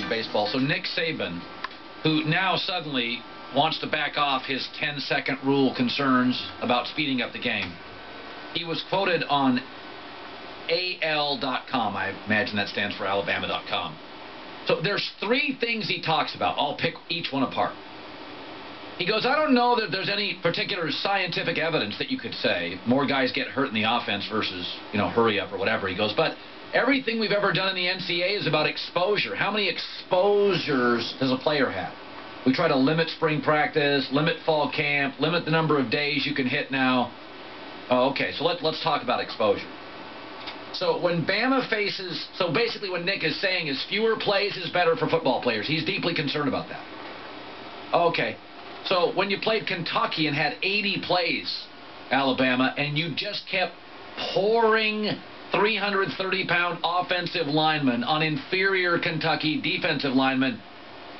League Baseball. So Nick Saban, who now suddenly wants to back off his 10-second rule concerns about speeding up the game, he was quoted on AL.com. I imagine that stands for Alabama.com. So there's three things he talks about. I'll pick each one apart. He goes, I don't know that there's any particular scientific evidence that you could say more guys get hurt in the offense versus, you know, hurry up or whatever. He goes, but everything we've ever done in the NCAA is about exposure. How many exposures does a player have? We try to limit spring practice, limit fall camp, limit the number of days you can hit now. Oh, okay, so let, let's talk about exposure. So when Bama faces, so basically what Nick is saying is fewer plays is better for football players. He's deeply concerned about that. Okay, so when you played Kentucky and had 80 plays, Alabama, and you just kept pouring 330-pound offensive lineman on inferior Kentucky defensive lineman.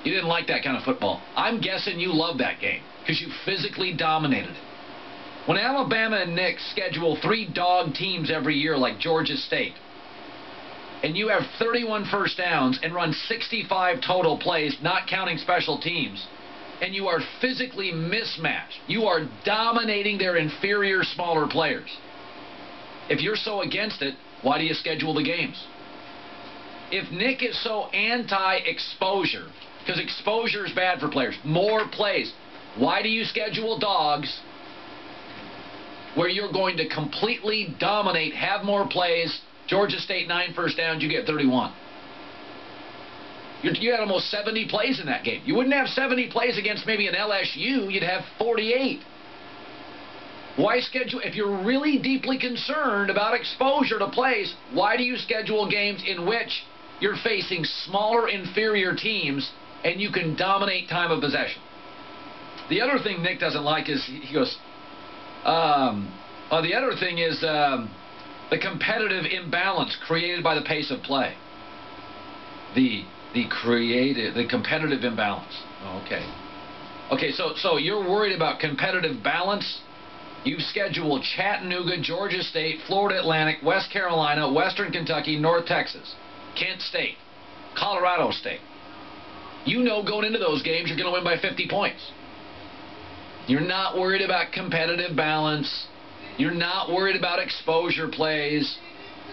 you didn't like that kind of football. I'm guessing you loved that game because you physically dominated it. When Alabama and Nick schedule three dog teams every year like Georgia State, and you have 31 first downs and run 65 total plays, not counting special teams, and you are physically mismatched, you are dominating their inferior, smaller players. If you're so against it, why do you schedule the games? If Nick is so anti-exposure, because exposure is bad for players, more plays, why do you schedule dogs where you're going to completely dominate, have more plays, Georgia State nine first downs, you get 31. You had almost 70 plays in that game. You wouldn't have 70 plays against maybe an LSU, you'd have 48. Why schedule, if you're really deeply concerned about exposure to plays, why do you schedule games in which you're facing smaller, inferior teams and you can dominate time of possession? The other thing Nick doesn't like is, he goes, um, the other thing is um, the competitive imbalance created by the pace of play. The the creative, the competitive imbalance. Oh, okay. Okay, so so you're worried about competitive balance. You've scheduled Chattanooga, Georgia State, Florida Atlantic, West Carolina, Western Kentucky, North Texas, Kent State, Colorado State. You know going into those games you're going to win by 50 points. You're not worried about competitive balance. You're not worried about exposure plays.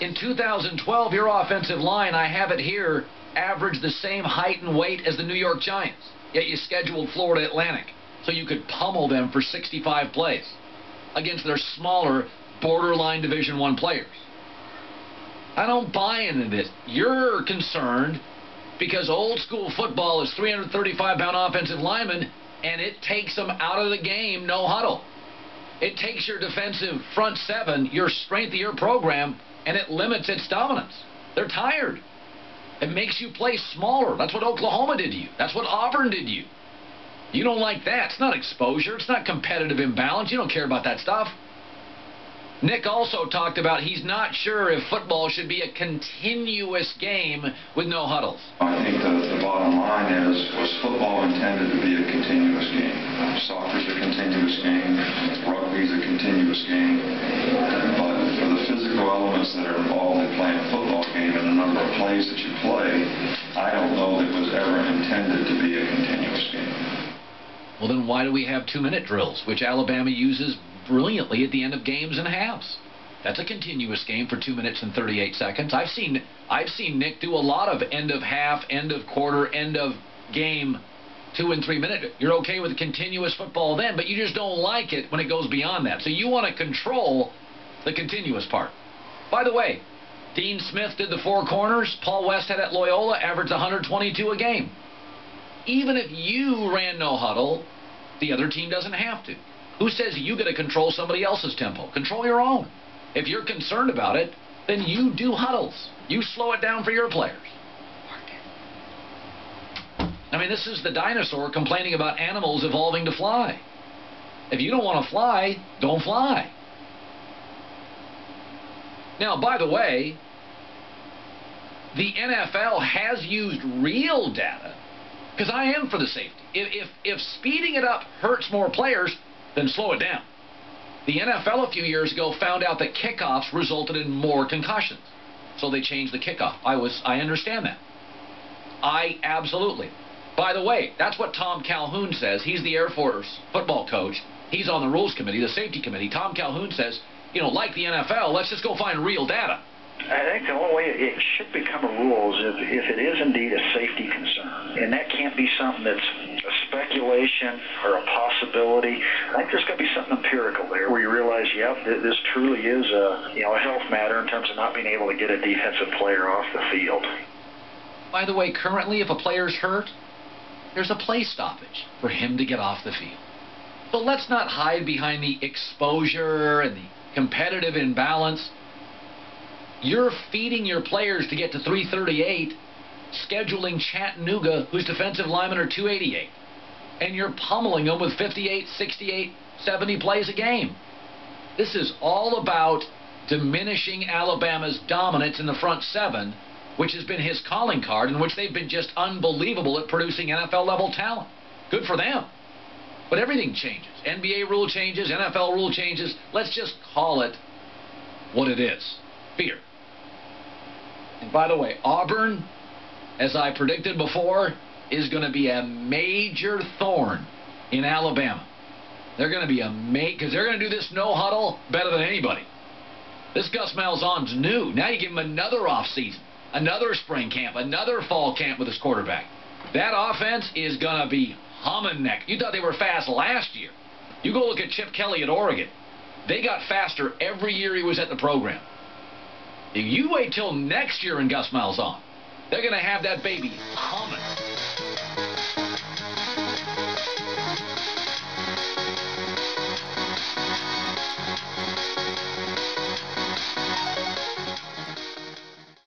In 2012, your offensive line, I have it here, averaged the same height and weight as the New York Giants. Yet you scheduled Florida Atlantic so you could pummel them for 65 plays against their smaller borderline Division One players. I don't buy into this. You're concerned because old school football is 335 pound offensive linemen and it takes them out of the game no huddle. It takes your defensive front seven, your strength of your program, and it limits its dominance. They're tired. It makes you play smaller. That's what Oklahoma did to you. That's what Auburn did to you. You don't like that. It's not exposure. It's not competitive imbalance. You don't care about that stuff. Nick also talked about he's not sure if football should be a continuous game with no huddles. I think the, the bottom line is, was football intended to be a continuous game? Soccer's a continuous game, rugby's a continuous game, but for the physical elements that are involved in playing a football game and the number of plays that you Well, then why do we have two-minute drills, which Alabama uses brilliantly at the end of games and halves? That's a continuous game for two minutes and 38 seconds. I've seen I've seen Nick do a lot of end of half, end of quarter, end of game, two and three minute. You're okay with continuous football then, but you just don't like it when it goes beyond that. So you want to control the continuous part. By the way, Dean Smith did the four corners. Paul Westhead at Loyola averaged 122 a game. Even if you ran no huddle, the other team doesn't have to. Who says you got to control somebody else's tempo? Control your own. If you're concerned about it, then you do huddles. You slow it down for your players. I mean, this is the dinosaur complaining about animals evolving to fly. If you don't want to fly, don't fly. Now, by the way, the NFL has used real data because I am for the safety. If, if, if speeding it up hurts more players, then slow it down. The NFL a few years ago found out that kickoffs resulted in more concussions. So they changed the kickoff. I was I understand that. I absolutely. By the way, that's what Tom Calhoun says. He's the Air Force football coach. He's on the rules committee, the safety committee. Tom Calhoun says, you know, like the NFL, let's just go find real data. I think the only way it should become a rule is if, if it is indeed a safety concern. And that can't be something that's a speculation or a possibility. I think there's got to be something empirical there where you realize, yep, this truly is a, you know, a health matter in terms of not being able to get a defensive player off the field. By the way, currently, if a player's hurt, there's a play stoppage for him to get off the field. So let's not hide behind the exposure and the competitive imbalance. You're feeding your players to get to 338, scheduling Chattanooga, whose defensive linemen are 288, and you're pummeling them with 58, 68, 70 plays a game. This is all about diminishing Alabama's dominance in the front seven, which has been his calling card, in which they've been just unbelievable at producing NFL level talent. Good for them. But everything changes. NBA rule changes, NFL rule changes. Let's just call it what it is fear. And by the way, Auburn, as I predicted before, is going to be a major thorn in Alabama. They're going to be a mate because they're going to do this no huddle better than anybody. This Gus Malzahn's new. Now you give him another off season, another spring camp, another fall camp with his quarterback. That offense is going to be humming neck. You thought they were fast last year. You go look at Chip Kelly at Oregon. They got faster every year he was at the program. You wait till next year in Gus Malzahn, they're going to have that baby humming.